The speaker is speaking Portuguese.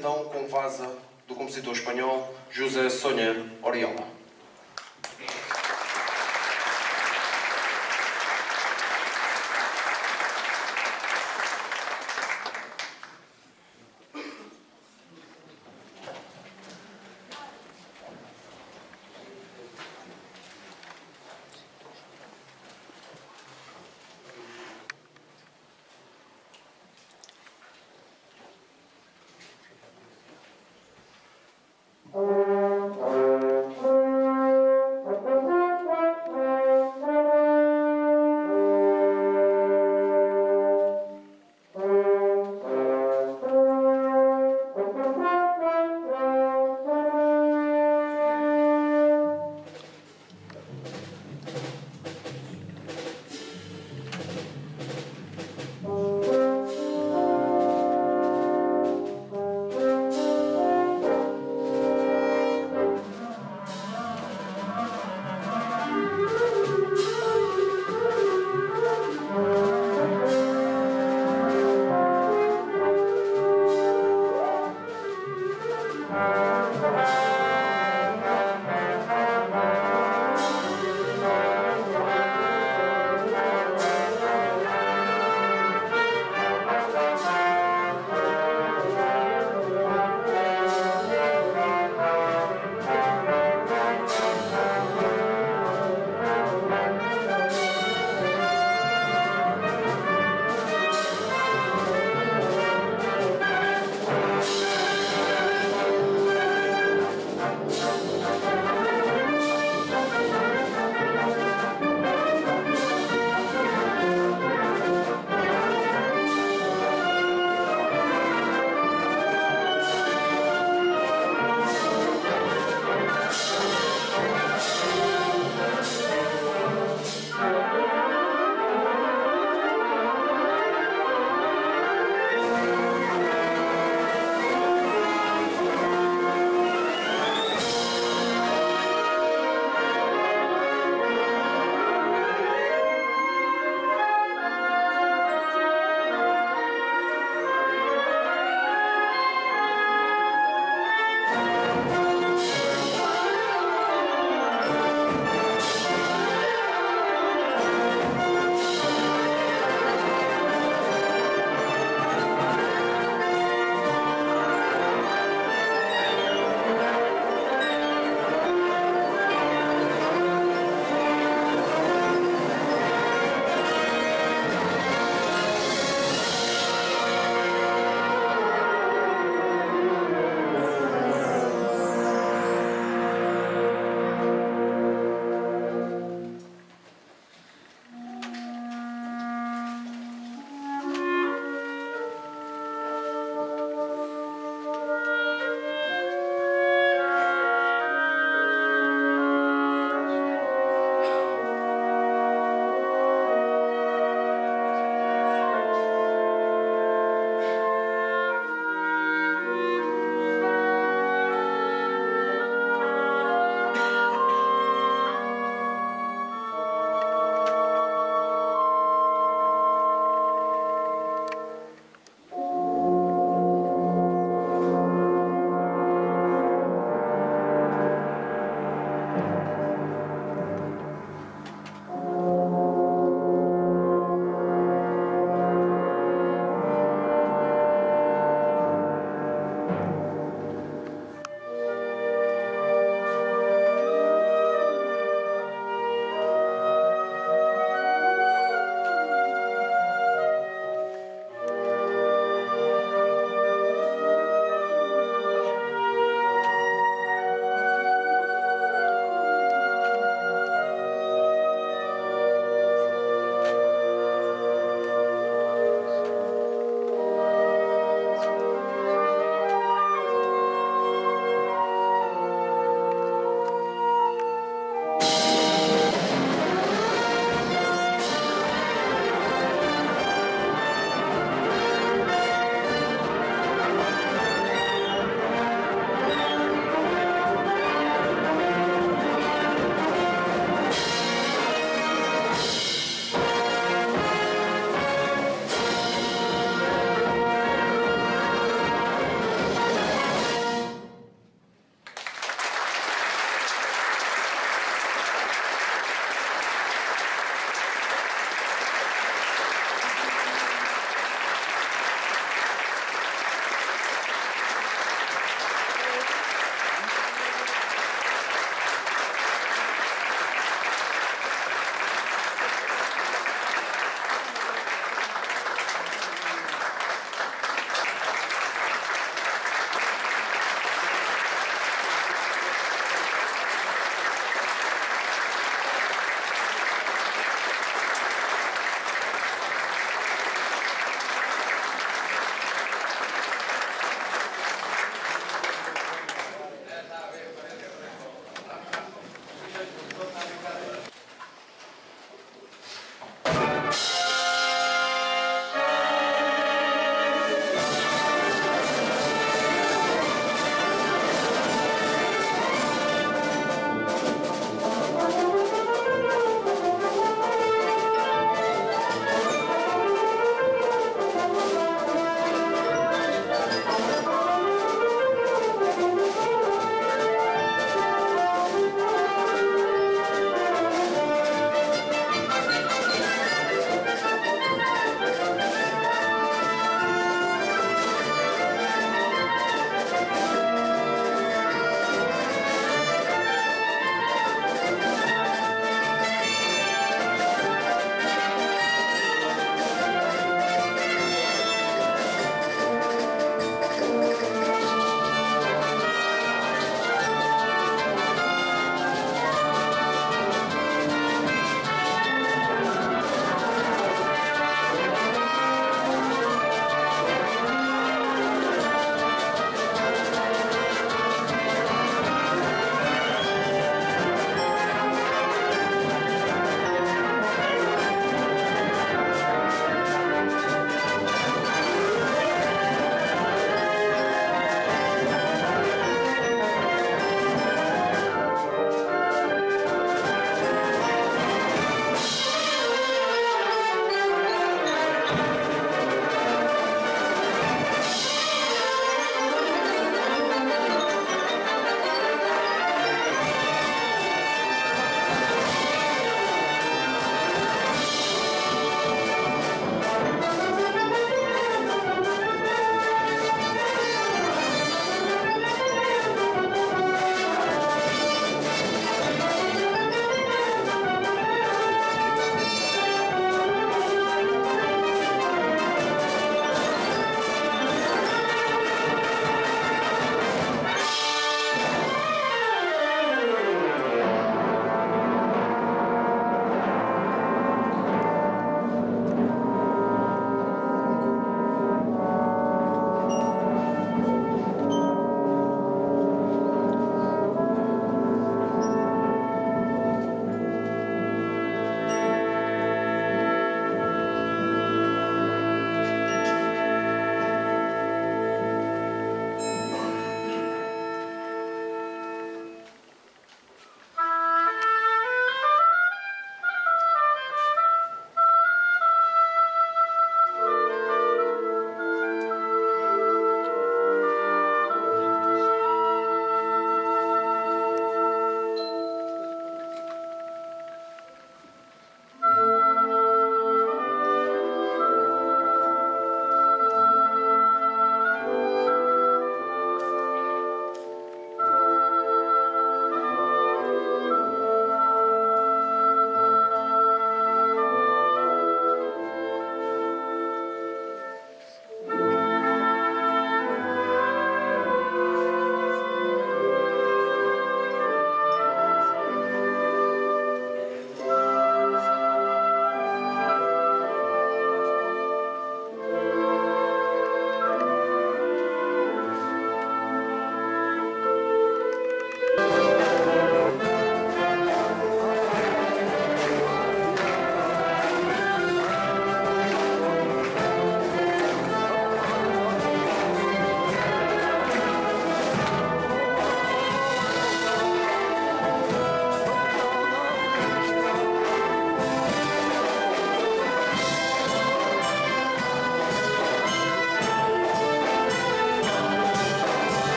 então com vaza do compositor espanhol José Soner Oriola. Música